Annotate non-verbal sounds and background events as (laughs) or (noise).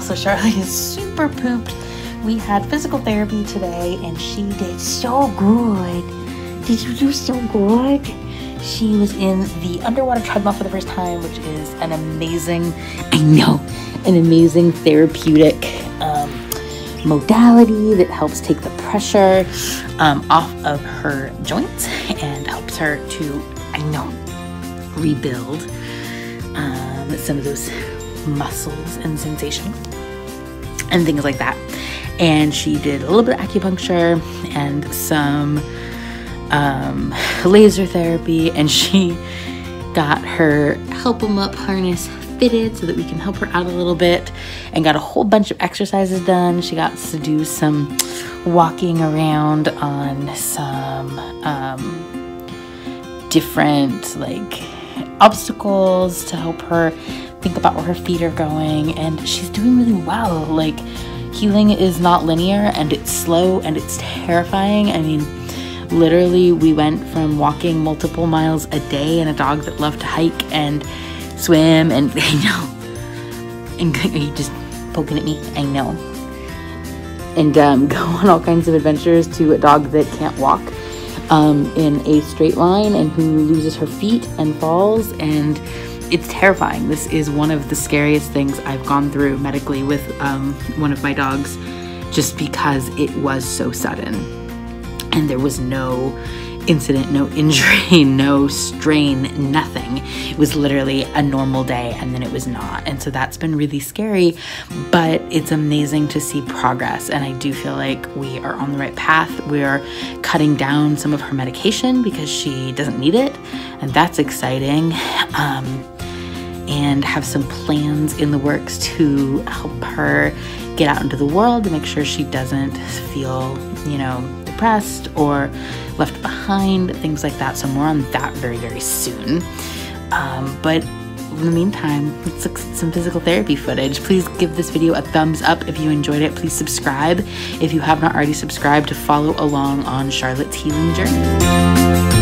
So Charlotte is super pooped. We had physical therapy today and she did so good. Did you do so good? She was in the underwater treadmill for the first time, which is an amazing, I know, an amazing therapeutic um, modality that helps take the pressure um, off of her joints and helps her to, I know, rebuild um, some of those muscles and sensation and things like that. And she did a little bit of acupuncture and some um, (laughs) laser therapy, and she got her Help 'Em Up harness fitted so that we can help her out a little bit and got a whole bunch of exercises done. She got to do some walking around on some um, different like obstacles to help her think about where her feet are going and she's doing really well. Like healing is not linear and it's slow and it's terrifying. I mean literally we went from walking multiple miles a day and a dog that loved to hike and swim and (laughs) you know and (laughs) you just poking at me. I know. And um, (laughs) go on all kinds of adventures to a dog that can't walk um, in a straight line and who loses her feet and falls and it's terrifying this is one of the scariest things i've gone through medically with um, one of my dogs just because it was so sudden and there was no incident, no injury, (laughs) no strain, nothing. It was literally a normal day and then it was not. And so that's been really scary, but it's amazing to see progress. And I do feel like we are on the right path. We are cutting down some of her medication because she doesn't need it. And that's exciting. Um, and have some plans in the works to help her get out into the world to make sure she doesn't feel, you know, depressed or left behind, things like that. So, more on that very, very soon. Um, but in the meantime, let's look at some physical therapy footage. Please give this video a thumbs up if you enjoyed it. Please subscribe if you have not already subscribed to follow along on Charlotte's healing journey.